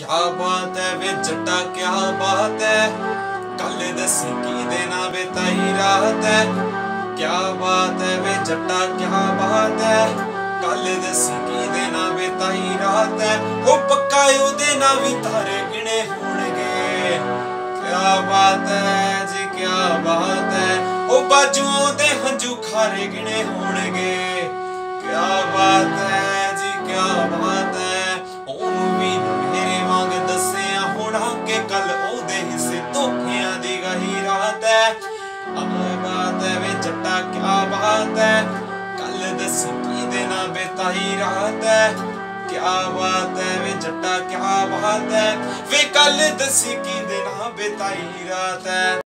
ਕਿਆ ਬਾਤ ਹੈ, ਵੇ ਜੱਟਾ ਕਿਆ ਬਾਤ ਹੈ। ਕੱਲ ਦੱਸੀ ਕੀ ਦੇ ਨਾ ਬਤਾਈ ਰਾਤ ਹੈ। ਕਿਆ ਬਾਤ ਹੈ, ਵੇ ਜੱਟਾ ਕਿਆ ਬਾਤ ਹੈ। ਕੱਲ ਦੱਸੀ ਕੀ ਦੇ ਨਾ ਬਤਾਈ ਰਾਤ ਹੈ। ਉਹ ਪੱਕਾ ਉਹਦੇ ਨਾ ਵੀ ਤਾਰੇ ਗਿਣੇ ਹੋਣਗੇ। ਕਿਆ ਬਾਤ ਹੈ ਜੀ, ਕਿਆ ਬਾਤ ਹੈ। ਉਹ ਬਾਜੂਆਂ ਦੇ ਹੰਝੂ ਖਾਰੇ ਗਿਣੇ ਹੋਣਗੇ। ਆਹ ਬਾਤ ਹੈ ਵੇ ਜੱਟਾ ਕਿਆ ਬਾਤ ਹੈ? ਕੱਲ ਦੱਸੀ ਕੀ ਦੇ ਨਾ ਬੇਤਾਈ ਰਾਤ ਹੈ। ਕਿਆ ਬਾਤ ਹੈ ਵੇ ਜੱਟਾ ਕਿਆ ਬਾਤ ਹੈ? ਵੇ ਕੱਲ ਦੱਸੀ ਕੀ ਦੇ ਨਾ ਬੇਤਾਈ ਰਾਤ ਹੈ।